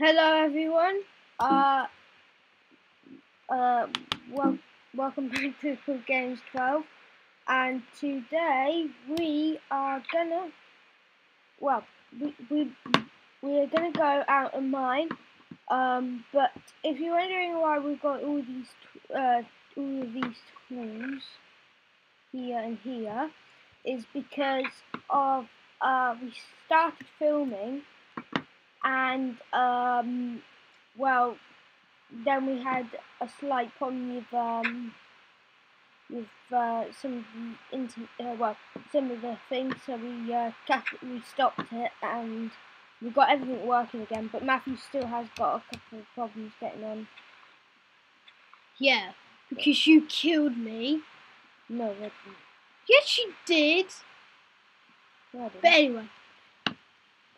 Hello, everyone. Uh, uh, well, welcome back to Cool Games 12. And today we are gonna, well, we we we are gonna go out and mine. Um, but if you're wondering why we've got all these uh all of these tools here and here, is because of uh we started filming and um, well, then we had a slight problem with um, with uh, some of the inter- uh, well, some of the things, so we uh, we stopped it and we got everything working again. But Matthew still has got a couple of problems getting on. Yeah, because you killed me. No, I didn't. Yes, you did. No, I didn't. But anyway,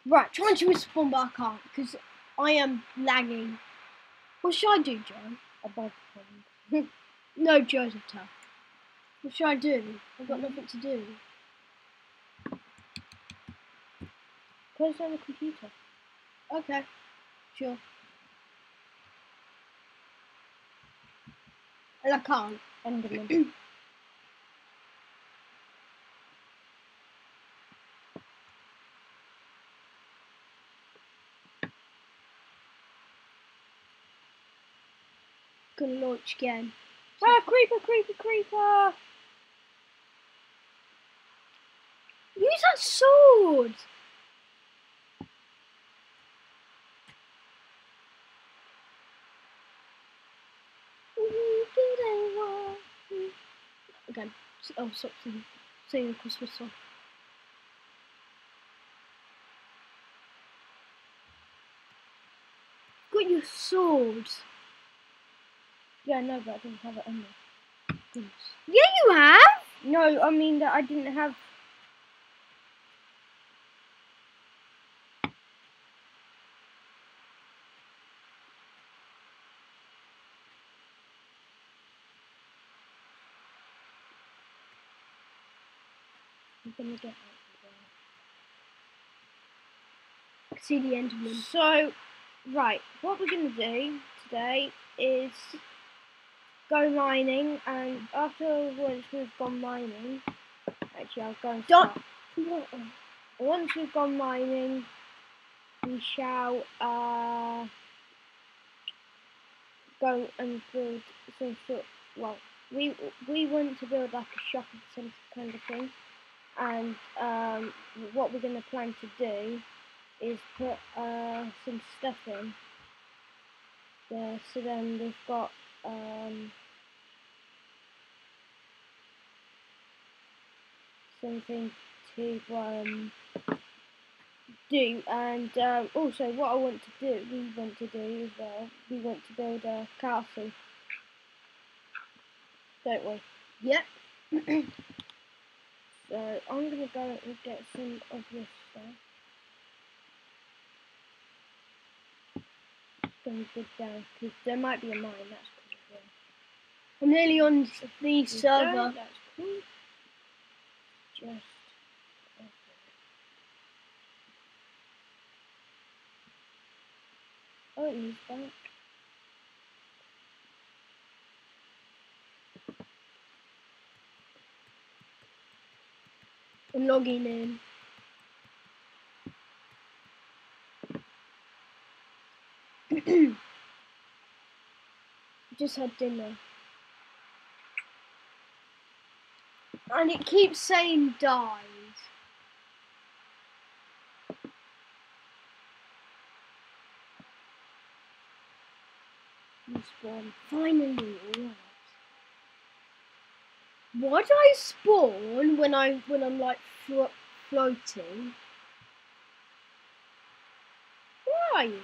right, trying to respond, but I can't because I am lagging. What should I do, Joe? Above problem. No, Joe's a Tell. What should I do? I've got nothing to do. Close down the computer. Okay, sure. And I can't. Gonna launch again. ah, creeper, creeper, creeper! Use that sword. Again. Oh, stop singing. Singing a Christmas song. Got your sword. Yeah, no, but I didn't have it on me. Goodness. Yeah, you have. No, I mean that I didn't have. I'm gonna get out See the Enderman. of there. So, right, what we're gonna do today is go mining, and after once we've gone mining, actually I'll go and Don't- start. Once we've gone mining, we shall uh, go and build some sort. Well, we we want to build like a shopping centre kind of thing, and um, what we're going to plan to do is put uh, some stuff in there. So then we've got um, something to um, do, and um, also what I want to do, we want to do as well. We want to build a castle, don't we? Yep. So I'm gonna go and get some of this stuff. Gonna dig down because there might be a mine. That's I'm nearly on the cool. server. That's cool. Just. Oh, he's back. I'm logging in. Just had dinner. And it keeps saying died. Spawn. Finally, alright. Why do I spawn when I when I'm like flo- floating? Are you?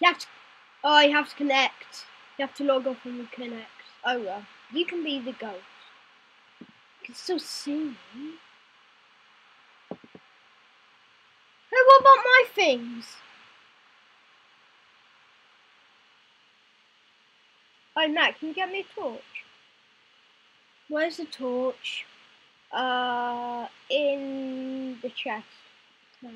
You have to. Oh, you have to connect. You have to log off and connect. Oh well, you can be the ghost. It's so soon. Hey, what about my things? Oh, Matt, can you get me a torch? Where's the torch? Uh, in the chest. No.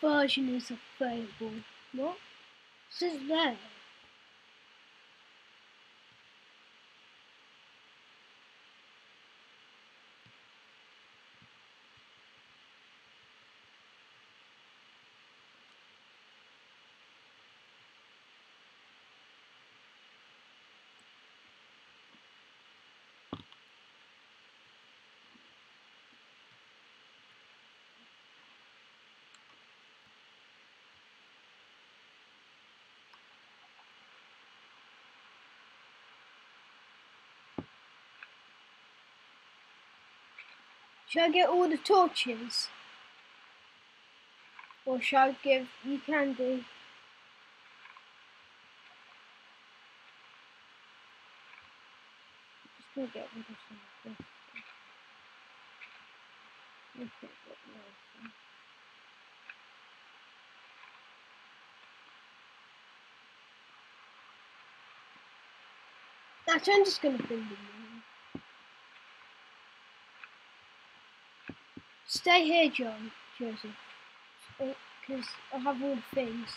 Version is available. What? It says there. Should I get all the torches? Or should I give You candy? Just gonna get rid of some of this. Actually, I'm just gonna build them. Stay here, John, Joseph, because I have all the things.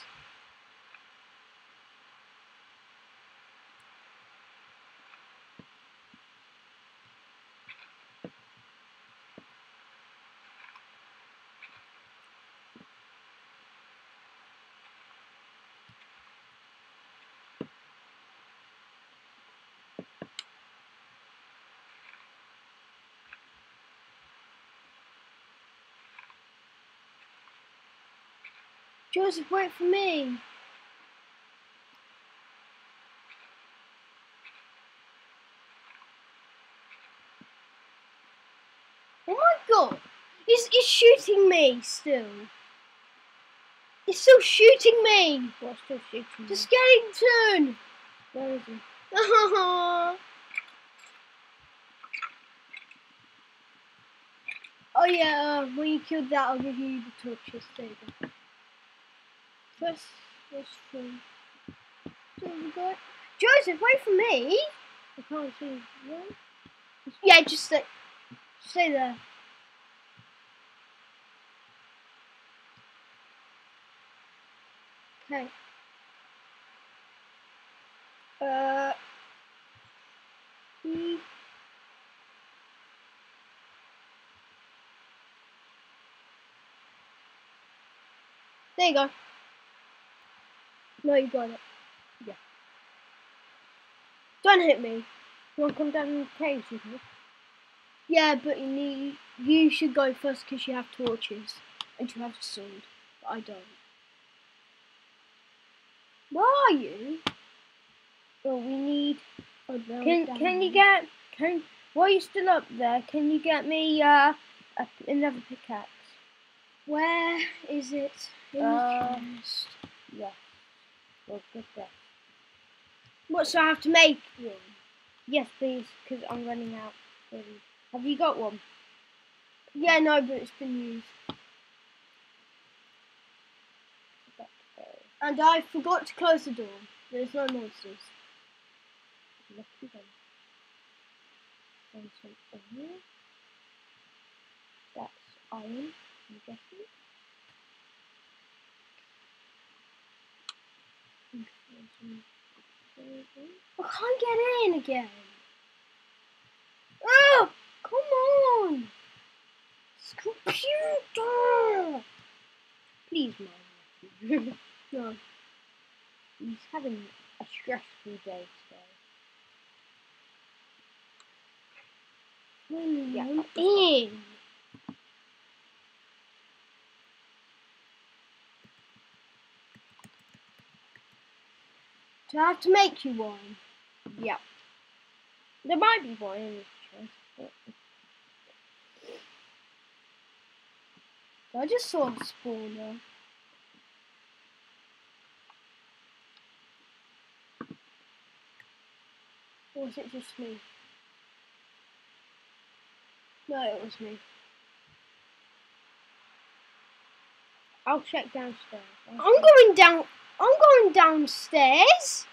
Joseph, wait for me. Oh my god! He's, it's shooting me still. He's still shooting me. What's still shooting? The me? skeleton. Where is he? oh yeah, uh, when you killed that, I'll give you the torches. There. First, go. Joseph, wait for me. I can't see. Where? Yeah, just stay, stay there. Okay. Uh. E. There you go. No, you got it. Yeah. Don't hit me. You want to come down in the cave with me? Yeah, but you need. You should go first because you have torches and you have a sword. But I don't. Where are you? Well, we need. Oh, Can down Can you get? Can while you're still up there, can you get me uh a, another pickaxe? Where is it? In Uh. Yeah. Well, good there. What? So I have to make one. Yes, please, because I'm running out. Really. Have you got one? Yeah, no, but it's been used. And I forgot to close the door. There's no monsters. lucky iron. That's iron, I'm guessing. And some silver. I can't get in again. Oh, come on. This computer. Please, man. No. He's having a stressful day today. Yeah, I'm up the in. Do I have to make you one? Yeah. There might be one in this chest, but I just saw a spawner. Or was it just me? No, it was me. I'll check downstairs. I'm going down. I'm going downstairs.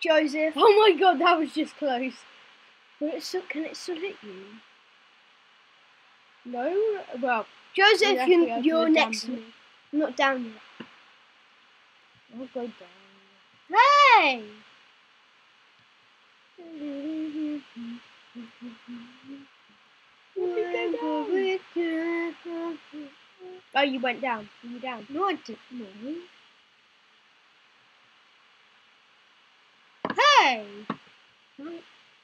Joseph. Oh my god, that was just close. Will it still, can it still hit you? No, well, Joseph, you, you're next to me. I'm not down yet. I'll go down. Hey! Oh, you went down. You down? No, I didn't. No. Hey!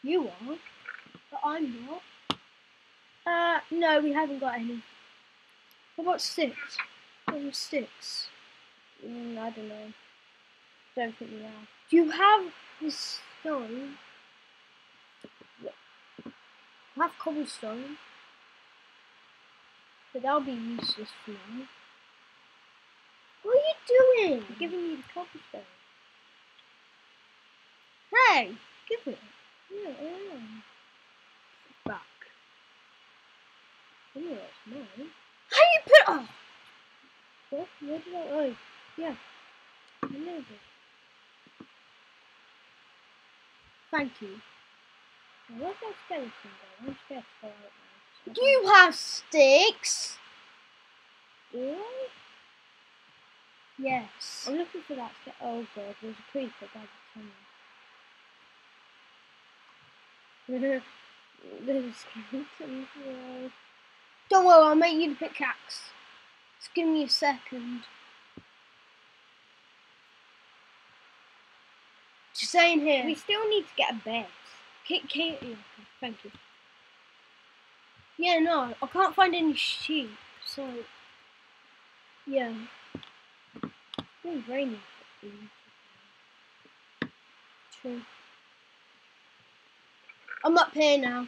You are, but I'm not. Uh, no, we haven't got any. What about sticks? What sticks? Mm, I don't know. Don't think we have. Do you have this stone? I have cobblestone. But that'll be useless for now. What are you doing? I'm giving you the cobblestone. Hey, give it. Yeah, I am. Back. Oh, it's mine. How you put? Oh, What? Where did I? Oh, yeah. I know this. thank you. That skeleton go? I'm scared to go now. Do you have sticks? Do I? Yes. I'm looking for that ske- Oh god, there's a creeper by the tunnel. there's a skeleton. Yeah. Don't worry, I'll make you the pickaxe. Just give me a second. Just stay in here. We still need to get a bed. Kate, Kate, yeah, thank you. Yeah, no, I can't find any sheep, so yeah. It's raining. True. I'm up here now.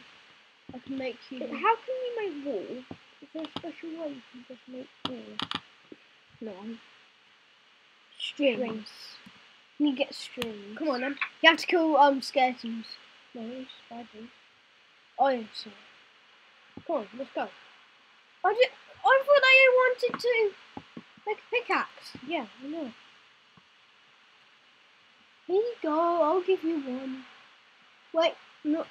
I can make you. But How can you make wool? Is there a special way you can just make wool? No. strings. Strings. You get strings. Come on then. You have to kill um skeletons. No, spiders. Oh yeah, sorry. Come on, let's go. I did. I thought I wanted to make a pickaxe. Yeah, I know. Here you go. I'll give you one. Wait, no.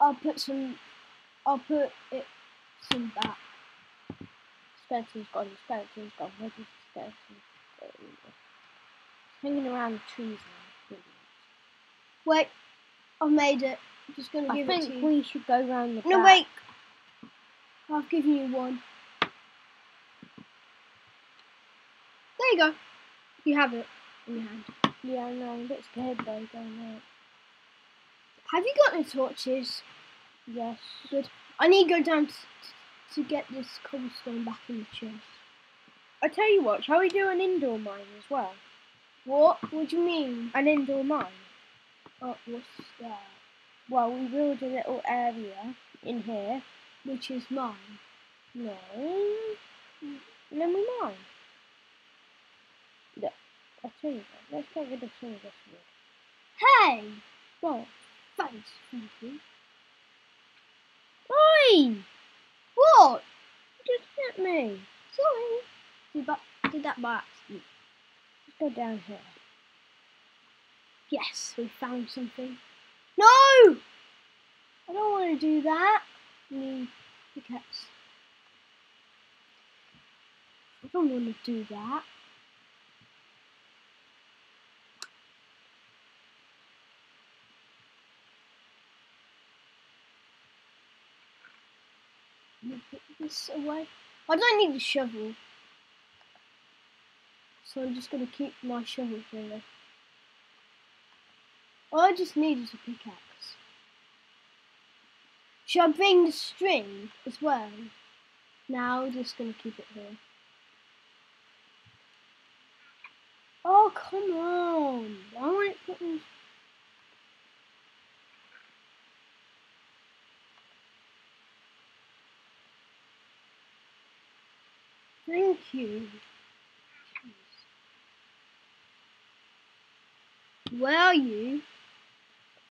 I'll put some. I'll put it some back. Skeleton's gone, skeleton's gone. Where did the skeleton hanging around the trees now. Wait, I've made it. I'm just gonna I give it to you. think we should go round the No, back. wait. I've given you one. There you go. You have it in your hand. Yeah, I know. I'm a bit scared though going out. Have you got any torches? Yes. Good. I need to go down to, to get this cobblestone back in the chest. I tell you what, shall we do an indoor mine as well? What? What do you mean? An indoor mine? Oh, what's that? Well, we build a little area in here. Which is mine. No. And then we mine. Look, I'll tell you what, let's get rid of some of this wood. Hey! What? Thanks, thank you. Oi! What? Just hit me. Sorry. That, did that accident. Let's go down here. Yes, we found something. No! I don't want to do that. Need pickaxe. I don't want to do that. Put this away. I don't need the shovel. So I'm just going to keep my shovel here. All I just need is a pickaxe. Should I bring the string as well? Now I'm just gonna keep it here. Oh come on! I want it put in. Thank you. Are you?